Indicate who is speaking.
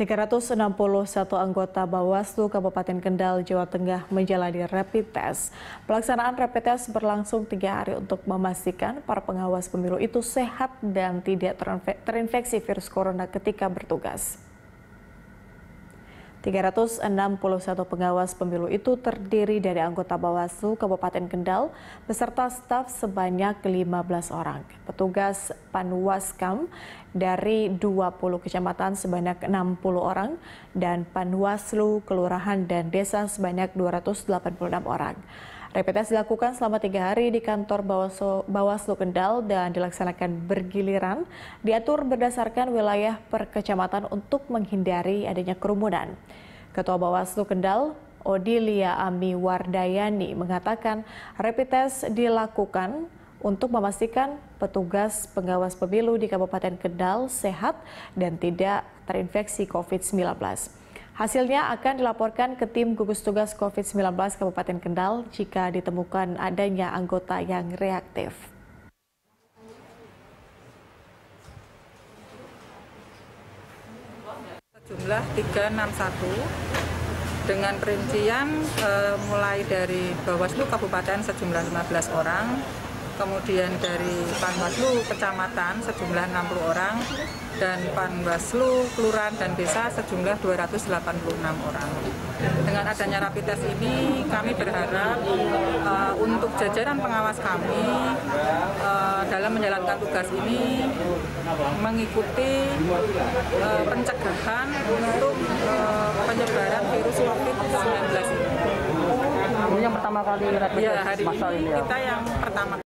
Speaker 1: 361 anggota Bawaslu Kabupaten Kendal, Jawa Tengah menjalani rapid test. Pelaksanaan rapid test berlangsung tiga hari untuk memastikan para pengawas pemilu itu sehat dan tidak terinfeksi virus corona ketika bertugas. 361 pengawas pemilu itu terdiri dari anggota Bawaslu Kabupaten Kendal beserta staf sebanyak 15 orang. Petugas Panwaskam dari 20 kecamatan sebanyak 60 orang dan Panwaslu Kelurahan dan Desa sebanyak 286 orang. Rapid test dilakukan selama tiga hari di kantor Bawaslu, Bawaslu Kendal dan dilaksanakan bergiliran, diatur berdasarkan wilayah per kecamatan untuk menghindari adanya kerumunan. Ketua Bawaslu Kendal, Odilia Ami Wardayani mengatakan rapid test dilakukan untuk memastikan petugas pengawas pemilu di Kabupaten Kendal sehat dan tidak terinfeksi COVID-19. Hasilnya akan dilaporkan ke tim gugus tugas COVID-19 Kabupaten Kendal jika ditemukan adanya anggota yang reaktif.
Speaker 2: Jumlah 361 dengan perincian eh, mulai dari Bawaslu Kabupaten sejumlah 15 orang, kemudian dari Panwaslu Kecamatan sejumlah 60 orang, dan Panwaslu Kelurahan dan Desa sejumlah 286 orang. Dengan adanya rapid test ini, kami berharap uh, untuk jajaran pengawas kami uh, dalam menjalankan tugas ini mengikuti uh, pencegahan untuk uh, penyebaran virus COVID-19 ini.
Speaker 3: Ini yang pertama kali rapid
Speaker 2: ya,
Speaker 3: test masal ini ya?
Speaker 2: kita yang pertama